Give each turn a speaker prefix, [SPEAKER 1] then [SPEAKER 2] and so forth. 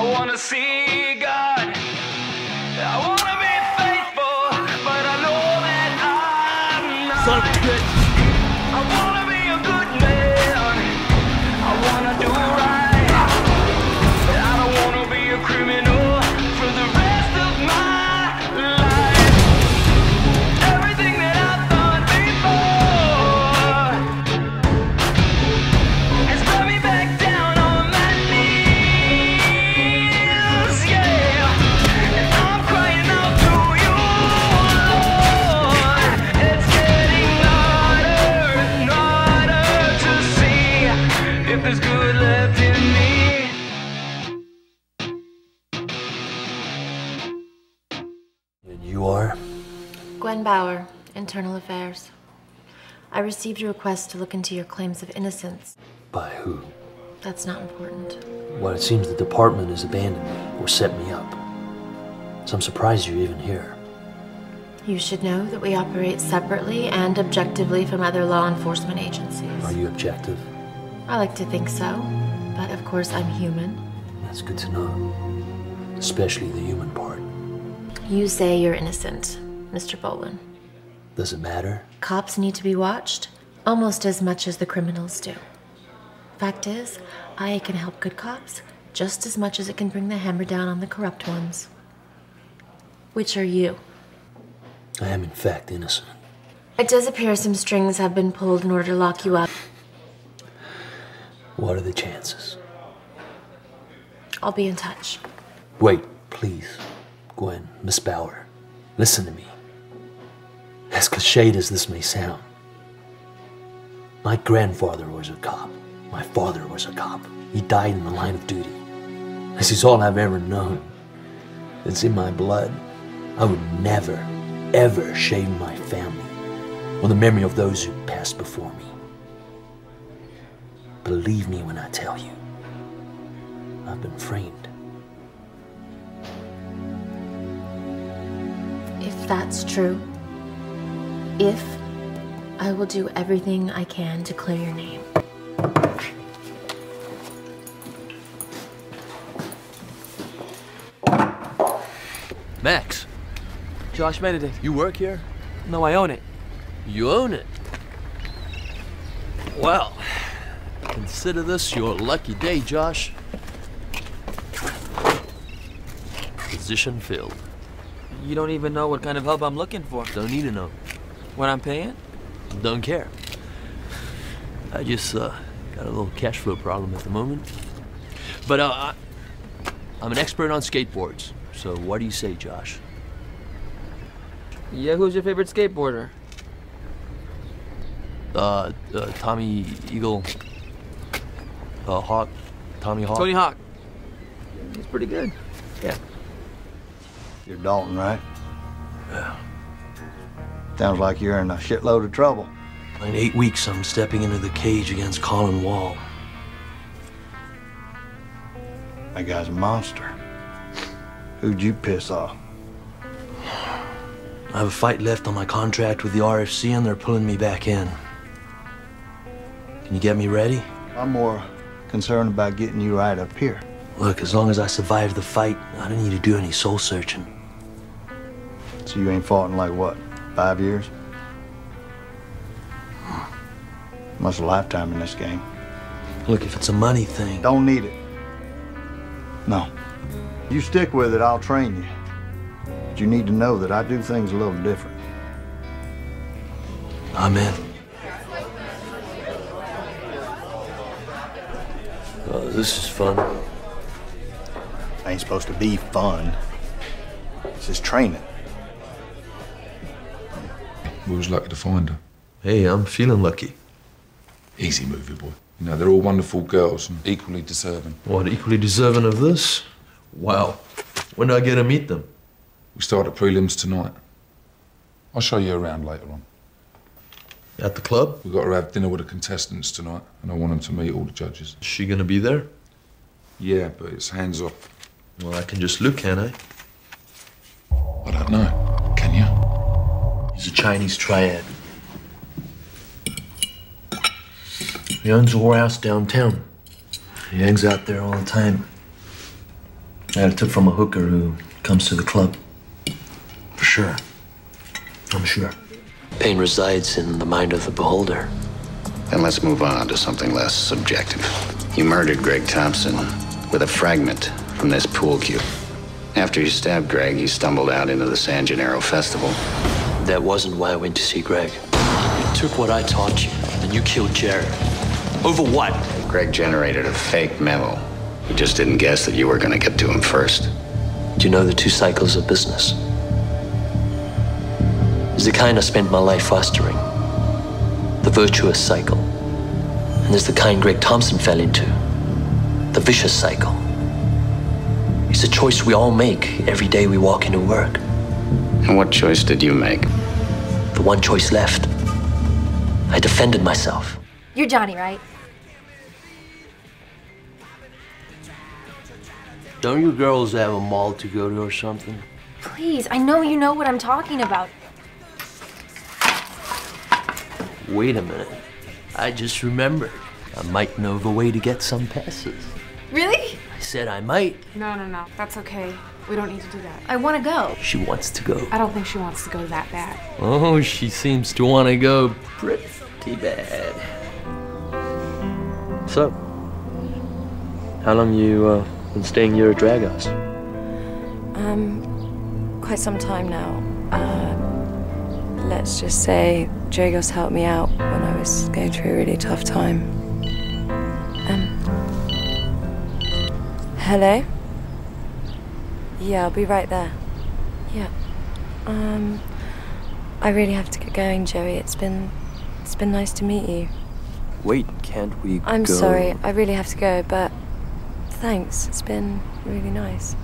[SPEAKER 1] I wanna see if there's good left in me.
[SPEAKER 2] And you are?
[SPEAKER 3] Gwen Bauer, Internal Affairs. I received a request to look into your claims of innocence.
[SPEAKER 2] By who?
[SPEAKER 3] That's not important.
[SPEAKER 2] Well, it seems the department has abandoned me or set me up. So I'm surprised you're even here.
[SPEAKER 3] You should know that we operate separately and objectively from other law enforcement agencies.
[SPEAKER 2] Are you objective?
[SPEAKER 3] I like to think so, but of course I'm human.
[SPEAKER 2] That's good to know. Especially the human part.
[SPEAKER 3] You say you're innocent, Mr. Boland.
[SPEAKER 2] Does it matter?
[SPEAKER 3] Cops need to be watched almost as much as the criminals do. Fact is, I can help good cops just as much as it can bring the hammer down on the corrupt ones. Which are you?
[SPEAKER 2] I am, in fact, innocent.
[SPEAKER 3] It does appear some strings have been pulled in order to lock you up.
[SPEAKER 2] What are the chances?
[SPEAKER 3] I'll be in touch.
[SPEAKER 2] Wait, please. Gwen, Miss Bauer, listen to me. As cliched as this may sound, my grandfather was a cop. My father was a cop. He died in the line of duty. This is all I've ever known. It's in my blood. I would never, ever shame my family or the memory of those who passed before me. Believe me when I tell you, I've been framed.
[SPEAKER 3] If that's true, if I will do everything I can to clear your name.
[SPEAKER 4] Max,
[SPEAKER 5] Josh Benedict.
[SPEAKER 4] you work here?
[SPEAKER 5] No, I own it.
[SPEAKER 4] You own it. Well, consider this your lucky day, Josh. Position filled.
[SPEAKER 5] You don't even know what kind of help I'm looking for.
[SPEAKER 4] Don't need to know.
[SPEAKER 5] What I'm paying?
[SPEAKER 4] Don't care. I just uh, got a little cash flow problem at the moment. But uh, I'm an expert on skateboards. So what do you say, Josh?
[SPEAKER 5] Yeah, who's your favorite skateboarder?
[SPEAKER 4] Uh, uh Tommy Eagle. Uh, Hawk. Tommy Hawk.
[SPEAKER 5] Tony Hawk. He's pretty good.
[SPEAKER 4] Yeah.
[SPEAKER 6] You're Dalton, right?
[SPEAKER 4] Yeah.
[SPEAKER 6] Sounds like you're in a shitload of trouble.
[SPEAKER 2] In eight weeks, I'm stepping into the cage against Colin Wall.
[SPEAKER 6] That guy's a monster. Who'd you piss off?
[SPEAKER 2] I have a fight left on my contract with the RFC, and they're pulling me back in. Can you get me ready?
[SPEAKER 6] I'm more concerned about getting you right up here.
[SPEAKER 2] Look, as long as I survive the fight, I don't need to do any soul searching.
[SPEAKER 6] So you ain't fought in like what, five years? Must a lifetime in this game.
[SPEAKER 2] Look, if it's a money thing,
[SPEAKER 6] Don't need it. No. You stick with it, I'll train you. But you need to know that I do things a little different.
[SPEAKER 2] I'm in. Oh, this is fun.
[SPEAKER 6] Ain't supposed to be fun. This is training.
[SPEAKER 7] We was lucky to find her.
[SPEAKER 2] Hey, I'm feeling lucky.
[SPEAKER 7] Easy movie, boy. You know, they're all wonderful girls and equally deserving.
[SPEAKER 2] What, equally deserving of this? Wow. When do I get to meet them?
[SPEAKER 7] We start at prelims tonight. I'll show you around later on.
[SPEAKER 2] At the club?
[SPEAKER 7] We've got to have dinner with the contestants tonight, and I want them to meet all the judges.
[SPEAKER 2] Is she gonna be there?
[SPEAKER 7] Yeah, but it's hands off.
[SPEAKER 2] Well, I can just look, can I?
[SPEAKER 7] I don't know. Can you?
[SPEAKER 2] He's a Chinese triad. He owns a whorehouse downtown. He hangs out there all the time.
[SPEAKER 8] I took from a hooker who comes to the club.
[SPEAKER 9] For sure.
[SPEAKER 8] I'm sure.
[SPEAKER 2] Pain resides in the mind of the beholder.
[SPEAKER 10] Then let's move on to something less subjective. You murdered Greg Thompson with a fragment from this pool cue. After you stabbed Greg, you stumbled out into the San Gennaro Festival.
[SPEAKER 2] That wasn't why I went to see Greg. You took what I taught you, and you killed Jared. Over what?
[SPEAKER 10] Greg generated a fake memo. He just didn't guess that you were going to get to him first.
[SPEAKER 2] Do you know the two cycles of business? There's the kind I spent my life fostering, the virtuous cycle. And there's the kind Greg Thompson fell into, the vicious cycle. It's a choice we all make every day we walk into work.
[SPEAKER 10] And what choice did you make?
[SPEAKER 2] The one choice left. I defended myself.
[SPEAKER 11] You're Johnny, right?
[SPEAKER 12] Don't you girls have a mall to go to or something?
[SPEAKER 11] Please, I know you know what I'm talking about.
[SPEAKER 12] Wait a minute. I just remembered. I might know of a way to get some passes.
[SPEAKER 11] Really?
[SPEAKER 12] I said I might.
[SPEAKER 13] No, no, no. That's okay. We don't need to do that.
[SPEAKER 11] I want to go.
[SPEAKER 12] She wants to go.
[SPEAKER 13] I don't think she wants to go that bad.
[SPEAKER 12] Oh, she seems to want to go pretty bad. So, how long you uh, been staying here at Dragos?
[SPEAKER 14] Um, quite some time now. Uh, let's just say Dragos helped me out when I was going through a really tough time. Um, hello? Yeah, I'll be right there. Yeah. Um, I really have to get going, Joey. It's been, it's been nice to meet you.
[SPEAKER 12] Wait, can't we
[SPEAKER 14] I'm
[SPEAKER 12] go?
[SPEAKER 14] sorry, I really have to go, but thanks. It's been really nice.